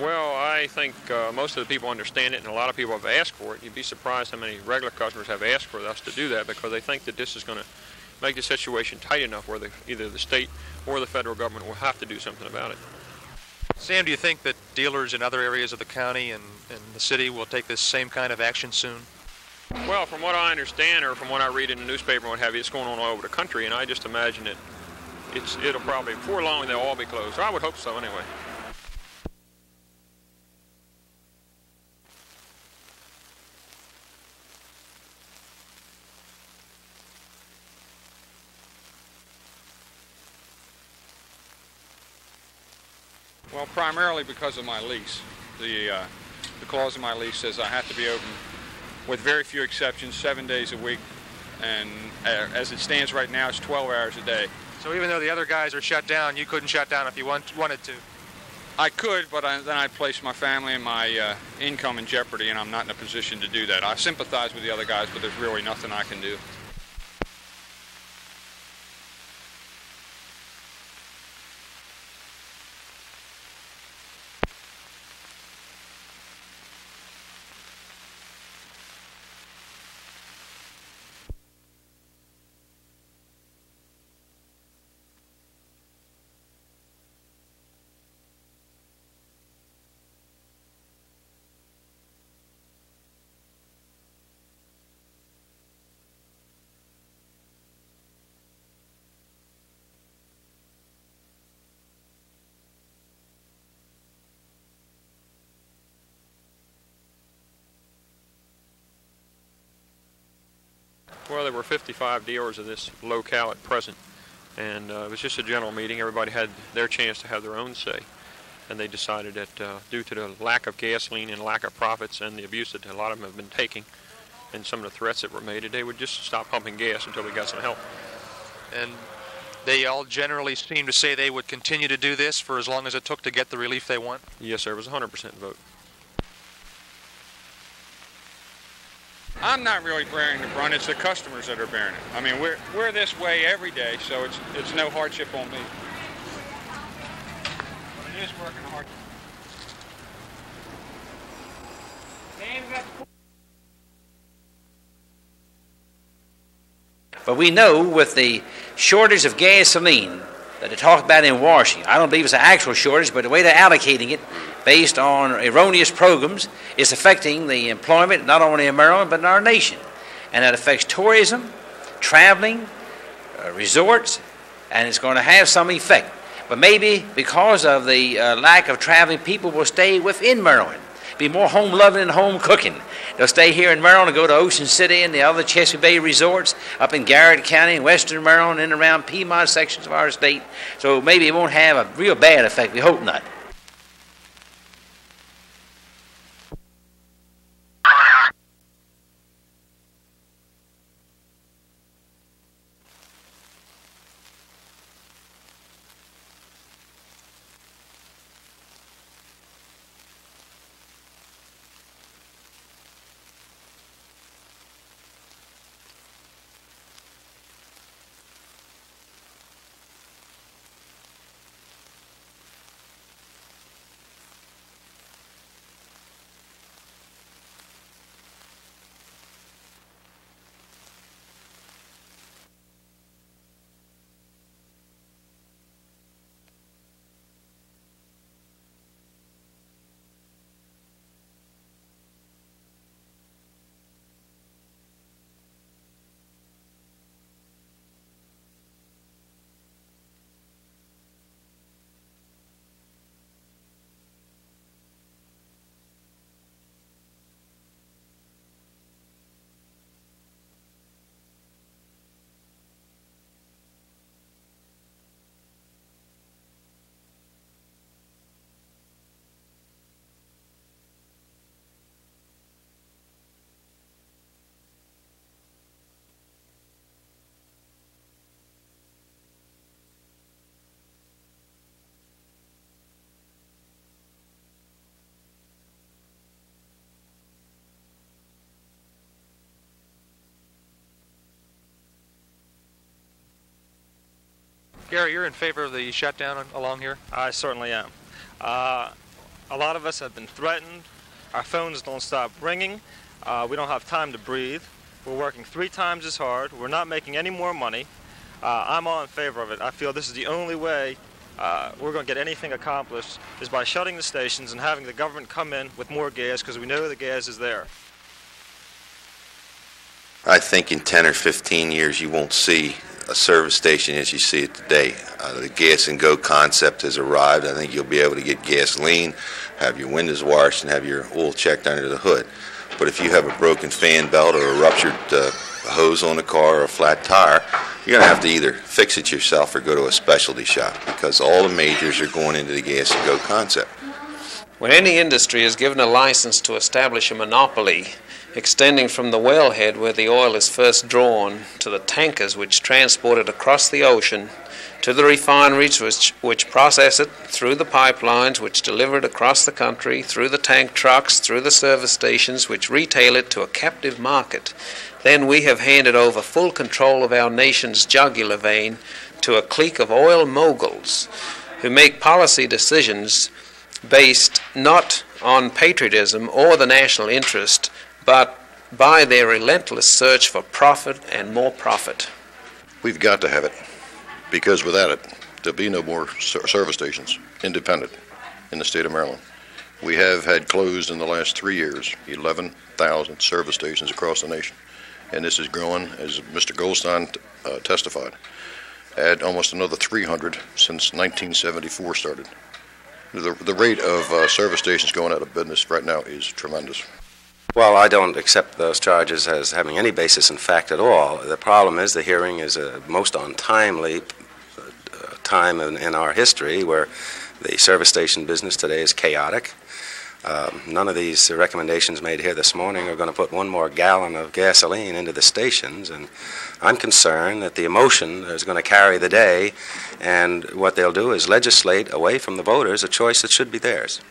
Well, I think uh, most of the people understand it, and a lot of people have asked for it. You'd be surprised how many regular customers have asked for us to do that because they think that this is going to make the situation tight enough where the, either the state or the federal government will have to do something about it. Sam, do you think that dealers in other areas of the county and, and the city will take this same kind of action soon? Well, from what I understand, or from what I read in the newspaper and what have you, it's going on all over the country, and I just imagine that it's it'll probably before long they'll all be closed. Or I would hope so, anyway. Well, primarily because of my lease. The, uh, the clause in my lease says I have to be open, with very few exceptions, seven days a week. And uh, as it stands right now, it's 12 hours a day. So even though the other guys are shut down, you couldn't shut down if you want, wanted to? I could, but I, then I'd place my family and my uh, income in jeopardy, and I'm not in a position to do that. I sympathize with the other guys, but there's really nothing I can do. Well, there were 55 dealers of this locale at present, and uh, it was just a general meeting. Everybody had their chance to have their own say, and they decided that uh, due to the lack of gasoline and lack of profits and the abuse that a lot of them have been taking, and some of the threats that were made, that they would just stop pumping gas until we got some help. And they all generally seem to say they would continue to do this for as long as it took to get the relief they want? Yes, sir. It was a 100% vote. I'm not really bearing the brunt. It's the customers that are bearing it. I mean, we're, we're this way every day, so it's, it's no hardship on me. But it is working hard. But we know with the shortage of gasoline that they talk about in Washington, I don't believe it's an actual shortage, but the way they're allocating it based on erroneous programs is affecting the employment not only in Maryland but in our nation. And that affects tourism, traveling, uh, resorts, and it's going to have some effect. But maybe because of the uh, lack of traveling, people will stay within Maryland, be more home loving and home cooking. They'll stay here in Maryland and go to Ocean City and the other Chesapeake Bay resorts up in Garrett County, and Western Maryland, and around Piedmont sections of our state. So maybe it won't have a real bad effect. We hope not. Gary, you're in favor of the shutdown along here? I certainly am. Uh, A lot of us have been threatened. Our phones don't stop ringing. Uh, we don't have time to breathe. We're working three times as hard. We're not making any more money. Uh, I'm all in favor of it. I feel this is the only way uh, we're going to get anything accomplished is by shutting the stations and having the government come in with more gas because we know the gas is there. I think in 10 or 15 years you won't see a service station as you see it today. Uh, the gas and go concept has arrived. I think you'll be able to get gasoline, have your windows washed, and have your oil checked under the hood. But if you have a broken fan belt or a ruptured uh, hose on a car or a flat tire, you're going to have to either fix it yourself or go to a specialty shop because all the majors are going into the gas and go concept. When any industry is given a license to establish a monopoly extending from the wellhead where the oil is first drawn to the tankers which transport it across the ocean to the refineries which, which process it through the pipelines which deliver it across the country, through the tank trucks, through the service stations which retail it to a captive market, then we have handed over full control of our nation's jugular vein to a clique of oil moguls who make policy decisions based not on patriotism or the national interest, but by their relentless search for profit and more profit. We've got to have it, because without it, there'll be no more service stations, independent, in the state of Maryland. We have had closed in the last three years 11,000 service stations across the nation, and this is growing, as Mr. Goldstein uh, testified, at almost another 300 since 1974 started. The, the rate of uh, service stations going out of business right now is tremendous. Well, I don't accept those charges as having any basis in fact at all. The problem is the hearing is a most untimely uh, time in, in our history where the service station business today is chaotic. Um, none of these recommendations made here this morning are going to put one more gallon of gasoline into the stations, and I'm concerned that the emotion is going to carry the day, and what they'll do is legislate away from the voters a choice that should be theirs.